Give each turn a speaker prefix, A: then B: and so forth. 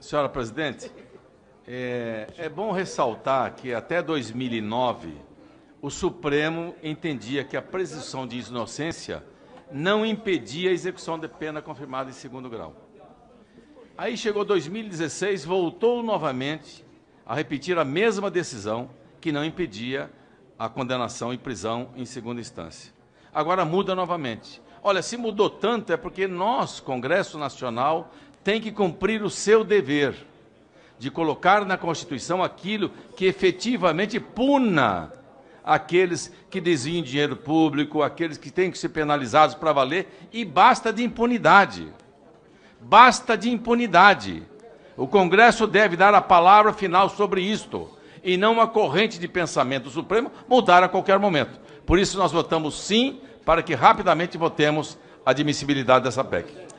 A: Senhora presidente, é, é bom ressaltar que até 2009 o Supremo entendia que a presunção de inocência não impedia a execução de pena confirmada em segundo grau. Aí chegou 2016, voltou novamente a repetir a mesma decisão que não impedia a condenação e prisão em segunda instância. Agora muda novamente. Olha, se mudou tanto é porque nós, Congresso Nacional, tem que cumprir o seu dever de colocar na Constituição aquilo que efetivamente puna aqueles que desviam dinheiro público, aqueles que têm que ser penalizados para valer, e basta de impunidade. Basta de impunidade. O Congresso deve dar a palavra final sobre isto, e não uma corrente de pensamento Supremo mudar a qualquer momento. Por isso nós votamos sim, para que rapidamente votemos a admissibilidade dessa PEC.